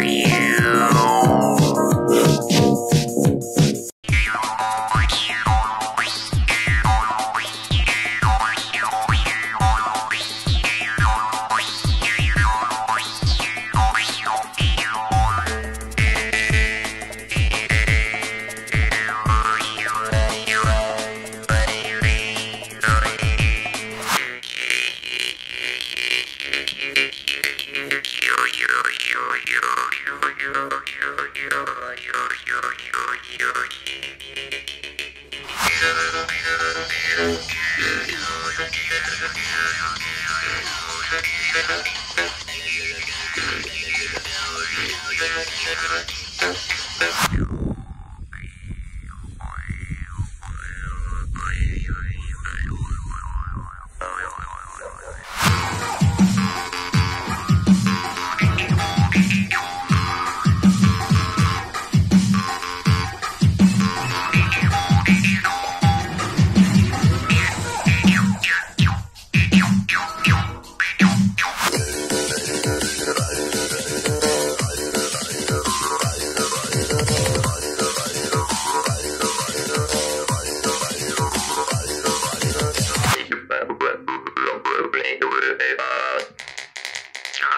Yeah. you.